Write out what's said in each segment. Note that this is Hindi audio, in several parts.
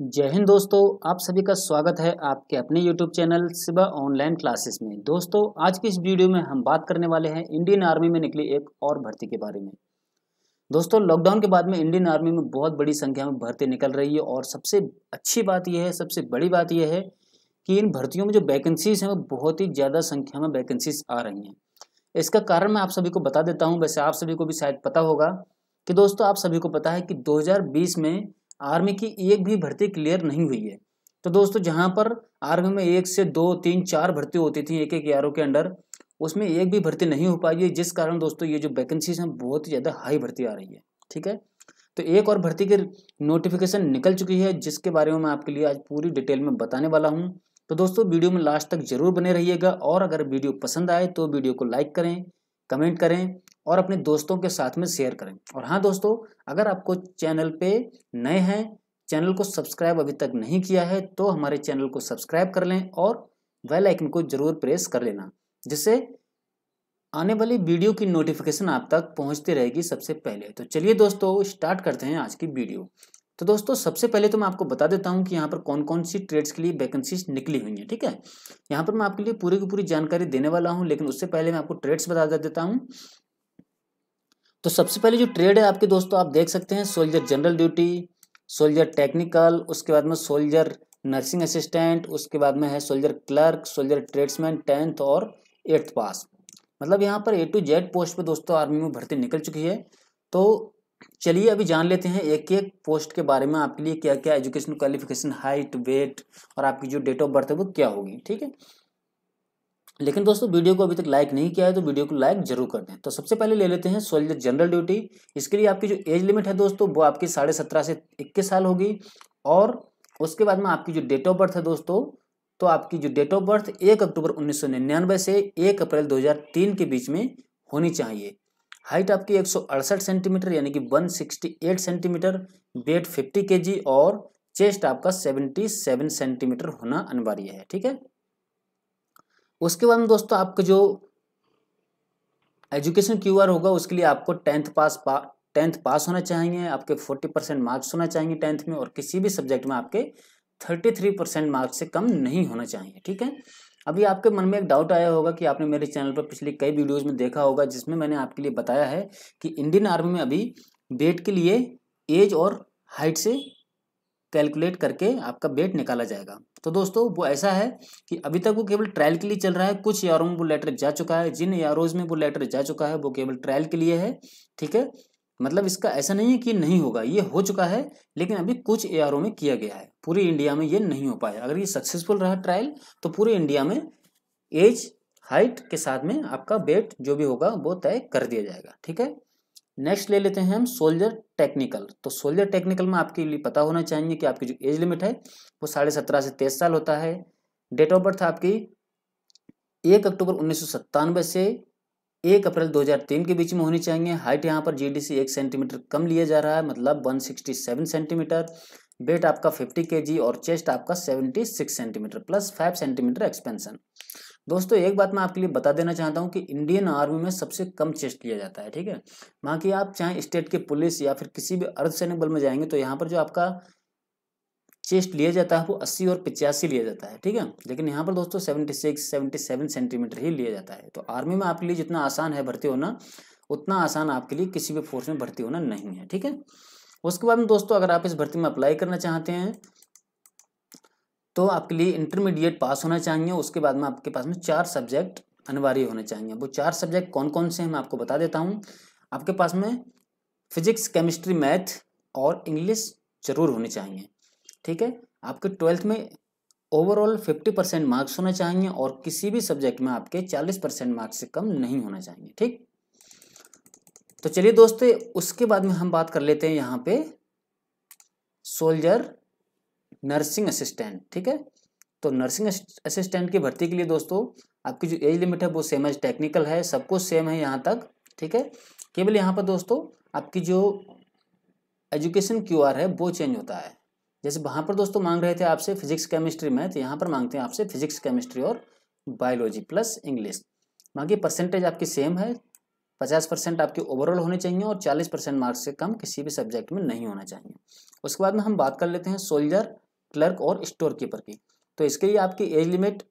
जय हिंद दोस्तों, आप सभी का स्वागत है आपके अपने YouTube channel Siba online classes में। दोस्तों, आज की इस वीडियो में हम बात करने वाले हैं इंडियन आर्मी में निकली एक और भर्ती के बारे में। दोस्तों लॉकडाउन के बाद में इंडियन आर्मी में बहुत बड़ी संख्या में भर्ती निकल रही है और सबसे अच्छी बात यह है, सबसे बड़ी बात यह है कि इन भर्तियों में जो वैकेंसीज हैं, वो बहुत ही ज़्यादा संख्या में वैकेंसीज आ रही हैं। इसका कारण मैं आप सभी को बता देता हूँ, वैसे आप सभी को भी शायद पता होगा कि दोस्तों, आप सभी को पता है कि 2020 में आर्मी की एक भी भर्ती क्लियर नहीं हुई है। तो दोस्तों, जहाँ पर आर्मी में एक से दो, तीन, चार भर्ती होती थी एक एक यारों के अंडर, उसमें एक भी भर्ती नहीं हो पाई है, जिस कारण दोस्तों ये जो वैकेंसीज हैं, बहुत ज़्यादा हाई भर्ती आ रही है, ठीक है? तो एक और भर्ती की नोटिफिकेशन निकल चुकी है, जिसके बारे में मैं आपके लिए आज पूरी डिटेल में बताने वाला हूँ। तो दोस्तों, वीडियो में लास्ट तक ज़रूर बने रहिएगा, और अगर वीडियो पसंद आए तो वीडियो को लाइक करें कमेंट करें और अपने दोस्तों के साथ में शेयर करें। और हाँ दोस्तों, अगर आपको चैनल पे नए हैं चैनल को सब्सक्राइब अभी तक नहीं किया है तो हमारे चैनल को सब्सक्राइब कर लें और बेल आइकन को ज़रूर प्रेस कर लेना, जिससे आने वाली वीडियो की नोटिफिकेशन आप तक पहुँचती रहेगी सबसे पहले। तो चलिए दोस्तों स्टार्ट करते हैं आज की वीडियो तो दोस्तों, सबसे पहले तो मैं आपको बता देता हूँ कि यहाँ पर कौन कौन सी ट्रेड्स के लिए वैकेंसीज निकली हुई हैं, ठीक है? यहाँ पर मैं आपके लिए पूरी की पूरी जानकारी देने वाला हूँ, लेकिन उससे पहले मैं आपको ट्रेड्स बता देता हूँ। तो सबसे पहले जो ट्रेड है आपके दोस्तों, आप देख सकते हैं soldier general duty soldier technical उसके बाद में सोल्जर नर्सिंग असिस्टेंट उसके बाद में है soldier clerk soldier tradesman tenth और एट्थ पास मतलब यहाँ पर ए टू जेड पोस्ट पे दोस्तों आर्मी में भर्ती निकल चुकी है। तो चलिए अभी जान लेते हैं एक एक पोस्ट के बारे में आपके लिए क्या क्या एजुकेशन क्वालिफिकेशन हाइट वेट और आपकी जो डेट ऑफ़ बर्थ है वो क्या होगी, ठीक है? लेकिन दोस्तों, वीडियो को अभी तक लाइक नहीं किया है तो वीडियो को लाइक ज़रूर कर दें। तो सबसे पहले ले लेते हैं सोल्जर जनरल ड्यूटी। इसके लिए आपकी जो एज लिमिट है दोस्तों, वो आपकी साढ़े सत्रह से इक्कीस साल होगी। और उसके बाद में आपकी जो डेट ऑफ़ बर्थ है दोस्तों तो आपकी जो डेट ऑफ़ बर्थ एक अक्टूबर उन्नीस सौ निन्यानवे से एक अप्रैल दो हज़ार तीन के बीच में होनी चाहिए। हाइट आपकी एक सौ अड़सठ सेंटीमीटर, यानी कि 168 सेंटीमीटर, वेट 50 केजी, और चेस्ट आपका 77 सेंटीमीटर होना अनिवार्य है, ठीक है? उसके बाद में दोस्तों आपका जो एजुकेशन क्यू आर होगा, उसके लिए आपको टेंथ पास पा, टेंथ पास होना चाहिए, आपके फोर्टी परसेंट मार्क्स होना चाहिए टेंथ में, और किसी भी सब्जेक्ट में आपके थर्टी थ्री परसेंट मार्क्स से कम नहीं होना चाहिए, ठीक है? अभी आपके मन में एक डाउट आया होगा कि आपने मेरे चैनल पर पिछले कई वीडियोज़ में देखा होगा, जिसमें मैंने आपके लिए बताया है कि इंडियन आर्मी में अभी बेट के लिए एज और हाइट से कैलकुलेट करके आपका बेट निकाला जाएगा। तो दोस्तों, वो ऐसा है कि अभी तक वो केवल ट्रायल के लिए चल रहा है। कुछ यारों में वो लेटर जा चुका है। जिन यारोज में वो लेटर जा चुका है, वो केवल ट्रायल के लिए है, ठीक है? मतलब इसका ऐसा नहीं है कि नहीं होगा। ये हो चुका है, लेकिन अभी कुछ ए में किया गया है। पूरी इंडिया में ये नहीं हो पाया। अगर ये सक्सेसफुल रहा ट्रायल तो पूरे इंडिया में एज, हाइट के साथ में आपका वेट जो भी होगा, वो तय कर दिया जाएगा, ठीक है? नेक्स्ट ले लेते हैं हम सोल्जर टेक्निकल तो सोल्जर टेक्निकल में आपके लिए पता होना चाहिए कि आपकी जो एज लिमिट है, वो साढ़े सत्रह से तेईस साल होता है। डेट ऑफ़ बर्थ आपकी एक अक्टूबर उन्नीस सौ सत्तानवे से एक अप्रैल 2003 के बीच में होनी चाहिए। हाइट यहाँ पर जीडीसी एक सेंटीमीटर कम लिया जा रहा है मतलब 167 सेंटीमीटर वेट आपका 50 केजी और चेस्ट आपका 76 सेंटीमीटर प्लस 5 सेंटीमीटर एक्सपेंशन दोस्तों, एक बात मैं आपके लिए बता देना चाहता हूँ कि इंडियन आर्मी में सबसे कम चेस्ट लिया जाता है, ठीक है? बाकी आप चाहे स्टेट के पुलिस या फिर किसी भी अर्धसैनिक बल में जाएँगे तो यहाँ पर जो आपका चेस्ट लिया जाता है, वो अस्सी और पिचासी लिया जाता है, ठीक है? लेकिन यहाँ पर दोस्तों seventy six seventy seven centimetre ही लिया जाता है। तो आर्मी में आपके लिए जितना आसान है भर्ती होना, उतना आसान आपके लिए किसी भी फोर्स में भर्ती होना नहीं है, ठीक है? उसके बाद में दोस्तों, अगर आप इस भर्ती में अप्लाई करना चाहते हैं तो आपके लिए इंटरमीडिएट पास होना चाहिए, उसके बाद में आपके पास में चार सब्जेक्ट अनिवार्य होने चाहिए। वो चार सब्जेक्ट कौन कौन से हैं, मैं आपको बता देता हूँ। आपके पास में फिजिक्स केमिस्ट्री मैथ और इंग्लिश ज़रूर होनी चाहिए, ठीक है? आपके ट्वेल्थ में ओवरऑल फिफ्टी परसेंट मार्क्स होना चाहिए और किसी भी सब्जेक्ट में आपके चालीस परसेंट मार्क्स से कम नहीं होना चाहिए, ठीक? तो चलिए दोस्तों, उसके बाद में हम बात कर लेते हैं यहाँ पे। सोल्जर नर्सिंग असिस्टेंट, ठीक है? तो नर्सिंग असिस्टेंट की भर्ती के लिए दोस्तों, आपकी जो एज लिमिट है वो सेम एज टेक्निकल है सब कुछ सेम है यहाँ तक, ठीक है? केवल यहाँ पर दोस्तों, आपकी जो एजुकेशन क्यूआर है, वो चेंज होता है। जैसे वहाँ पर दोस्तों मांग रहे थे आपसे फिजिक्स केमिस्ट्री मैथ यहाँ पर मांगते हैं आपसे फिजिक्स केमिस्ट्री और बायोलॉजी प्लस इंग्लिश बाकी परसेंटेज आपकी सेम है, पचास परसेंट आपके ओवरऑल होने चाहिए और चालीस परसेंट मार्क्स से कम किसी भी सब्जेक्ट में नहीं होना चाहिए। उसके बाद में हम बात कर लेते हैं सोल्जर क्लर्क और स्टोर कीपर की। तो इसके लिए आपकी एज लिमिट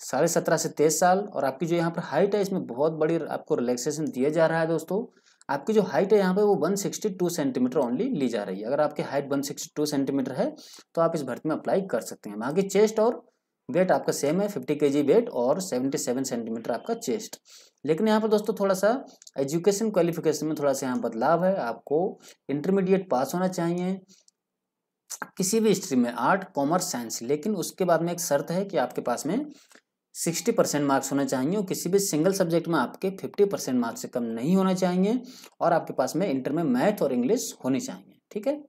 साढ़े सत्रह से तेईस साल और आपकी जो यहाँ पर हाइट है, इसमें बहुत बड़ी आपको रिलैक्सेशन दिया जा रहा है दोस्तों। आपकी जो हाइट है यहाँ पे वो 162 सेंटीमीटर ओनली ली जा रही है। अगर आपकी हाइट 162 सेंटीमीटर है तो आप इस भर्ती में अप्लाई कर सकते हैं। बाकी चेस्ट और वेट आपका सेम है 50 के वेट और 77 सेंटीमीटर आपका चेस्ट लेकिन यहाँ पर दोस्तों थोड़ा सा एजुकेशन क्वालिफिकेशन में थोड़ा सा यहाँ बदलाव है। आपको इंटरमीडिएट पास होना चाहिए। किसी भी स्ट्रीम में आर्ट, कॉमर्स, साइंस, लेकिन उसके बाद में एक शर्त है कि आपके पास में सिक्सटी परसेंट मार्क्स होना चाहिए और किसी भी सिंगल सब्जेक्ट में आपके फिफ्टी परसेंट मार्क्स से कम नहीं होना चाहिए और आपके पास में इंटर में मैथ और इंग्लिश होनी चाहिए, ठीक है?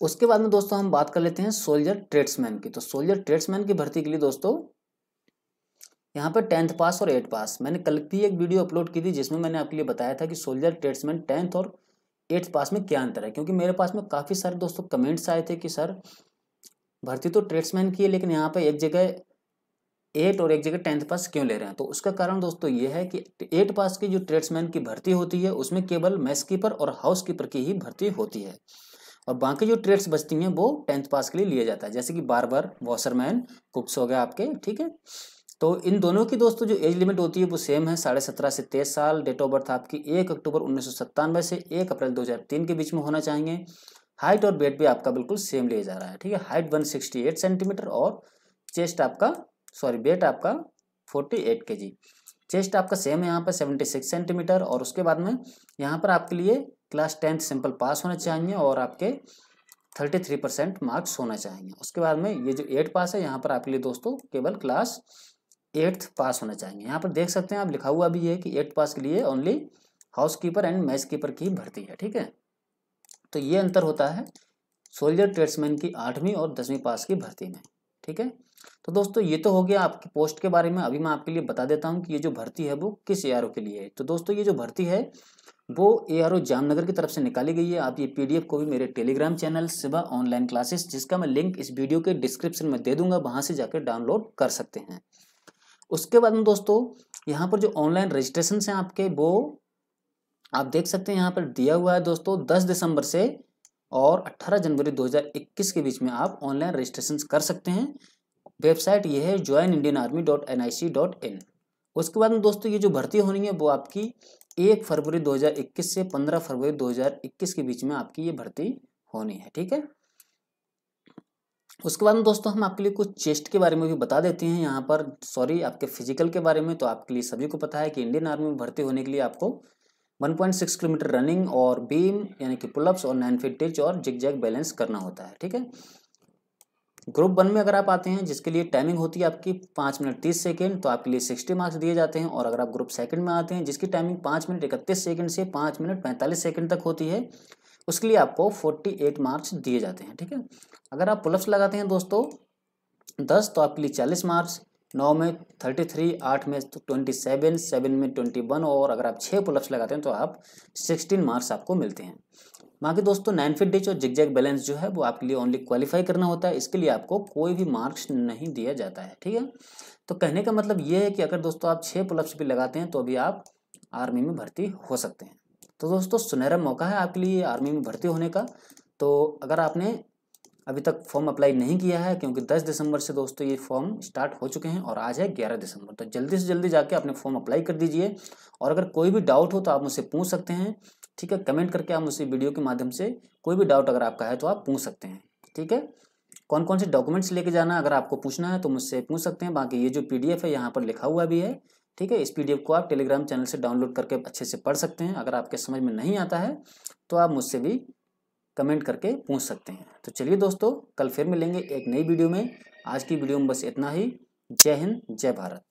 उसके बाद में दोस्तों हम बात कर लेते हैं सोल्जर ट्रेड्समैन की। तो सोल्जर ट्रेड्समैन की भर्ती के लिए दोस्तों, यहाँ पर टेंथ पास और एट पास। मैंने कल भी एक वीडियो अपलोड की थी जिसमें मैंने आपके लिए बताया था कि सोल्जर ट्रेड्समैन टेंथ और एट्थ पास में क्या अंतर है? क्योंकि मेरे पास में काफ़ी सारे दोस्तों कमेंट्स आए थे कि, सर, भर्ती तो ट्रेड्समैन की है, लेकिन यहाँ पे एक जगह एट और एक जगह टेंथ पास क्यों ले रहे हैं? तो उसका कारण दोस्तों ये है कि एट पास की जो ट्रेड्समैन की भर्ती होती है, उसमें केवल मैस कीपर और हाउस कीपर की ही भर्ती होती है। और बाकी जो ट्रेड्स बचती हैं, वो टेंथ पास के लिए लिया जाता है। जैसे कि बार बार वॉशरमैन, कुक्स हो गया आपके, ठीक है? तो इन दोनों की दोस्तों जो एज लिमिट होती है, वो सेम है, साढ़े सत्रह से तेईस साल डेट ऑफ़ बर्थ आपकी एक अक्टूबर उन्नीस सौ सत्तानवे से एक अप्रैल दो हज़ार तीन के बीच में होना चाहिए। हाइट और वेट भी आपका बिल्कुल सेम लिया जा रहा है, ठीक है? Height one sixty eight centimetre और चेस्ट आपका सॉरी वेट आपका forty eight K G chest आपका सेम है यहाँ पर सेवेंटी सिक्स सेंटीमीटर और उसके बाद में यहाँ पर आपके लिए क्लास टेंथ सिंपल पास होना चाहिए और आपके थर्टी थ्री परसेंट मार्क्स होना चाहिए। उसके बाद में ये जो एट पास है, यहाँ पर आपके लिए दोस्तों केवल क्लास एट्थ पास होना चाहिए यहाँ पर देख सकते हैं आप, लिखा हुआ भी है कि एट्थ पास के लिए only house keeper and match keeper की भर्ती है, ठीक है? तो ये अंतर होता है सोल्जर ट्रेड्समैन की आठवीं और दसवीं पास की भर्ती में, ठीक है? तो दोस्तों, ये तो हो गया आपकी पोस्ट के बारे में। अभी मैं आपके लिए बता देता हूँ कि ये जो भर्ती है वो किस ए के लिए है। तो दोस्तों, ये जो भर्ती है वो ए जामनगर की तरफ़ से निकाली गई है। आप ये पीडीएफ को भी मेरे Telegram channel Siva online classes जिसका मैं लिंक इस वीडियो के डिस्क्रिप्शन में दे दूँगा, वहाँ से जाकर डाउनलोड कर सकते हैं। उसके बाद में दोस्तों, यहाँ पर जो ऑनलाइन रजिस्ट्रेशन है आपके, वो आप देख सकते हैं यहाँ पर दिया हुआ है दोस्तों 10 दिसंबर से और 18 जनवरी 2021 के बीच में आप ऑनलाइन रजिस्ट्रेशन कर सकते हैं। वेबसाइट ये है join Indian army dot N I C dot in उसके बाद में दोस्तों, ये जो भर्ती होनी है, वो आपकी एक फरवरी 2021 से 15 फरवरी 2021 के बीच में आपकी ये भर्ती होनी है, ठीक है? उसके बाद में दोस्तों हम आपके लिए कुछ चेस्ट के बारे में भी बता देते हैं यहाँ पर। सॉरी आपके फ़िज़िकल के बारे में तो आपके लिए सभी को पता है कि इंडियन आर्मी में भर्ती होने के लिए आपको 1.6 किलोमीटर रनिंग और बीम यानी कि पुलअप्स और नाइन फीट टिच और जिग जैग बैलेंस करना होता है, ठीक है? ग्रुप वन में अगर आप आते हैं, जिसके लिए टाइमिंग होती है आपकी पाँच मिनट तीस सेकेंड तो आपके लिए सिक्सटी मार्क्स दिए जाते हैं। और अगर आप ग्रुप सेकंड में आते हैं, जिसकी टाइमिंग पाँच मिनट इकतीस सेकंड से पाँच मिनट पैंतालीस सेकेंड तक होती है उसके लिए आपको फोर्टी एट मार्क्स दिए जाते हैं, ठीक है? अगर आप पुलअप्स लगाते हैं दोस्तों, दस तो आपके लिए चालीस मार्क्स, नौ में थर्टी थ्री, आठ में तो ट्वेंटी सेवन सेवन में ट्वेंटी वन और अगर आप छः पुलअप्स लगाते हैं तो आप सिक्सटीन मार्क्स आपको मिलते हैं। बाकी दोस्तों, नाइन फिट डिच और जिगजैग बैलेंस जो है वो आपके लिए ओनली क्वालिफाई करना होता है, इसके लिए आपको कोई भी मार्क्स नहीं दिया जाता है, ठीक है? तो कहने का मतलब ये है कि अगर दोस्तों आप छः पुलअप्स भी लगाते हैं तो अभी आप आर्मी में भर्ती हो सकते हैं। तो दोस्तों, सुनहरा मौका है आपके लिए आर्मी में भर्ती होने का। तो अगर आपने अभी तक फॉर्म अप्लाई नहीं किया है, क्योंकि 10 दिसंबर से दोस्तों ये फॉर्म स्टार्ट हो चुके हैं और आज है 11 दिसंबर तो जल्दी से जल्दी जाके अपने फॉर्म अप्लाई कर दीजिए। और अगर कोई भी डाउट हो तो आप मुझसे पूछ सकते हैं, ठीक है? कमेंट करके आप मुझसे वीडियो के माध्यम से कोई भी डाउट अगर आपका है तो आप पूछ सकते हैं, ठीक है? कौन कौन से डॉक्यूमेंट्स लेके जाना अगर आपको पूछना है तो मुझसे पूछ सकते हैं। बाकी ये जो पीडीएफ है, यहाँ पर लिखा हुआ भी है। ठीक है, इस पी को आप टेलीग्राम चैनल से डाउनलोड करके अच्छे से पढ़ सकते हैं। अगर आपके समझ में नहीं आता है तो आप मुझसे भी कमेंट करके पूछ सकते हैं। तो चलिए दोस्तों, कल फिर मिलेंगे एक नई वीडियो में। आज की वीडियो में बस इतना ही। जय हिंद, जय भारत।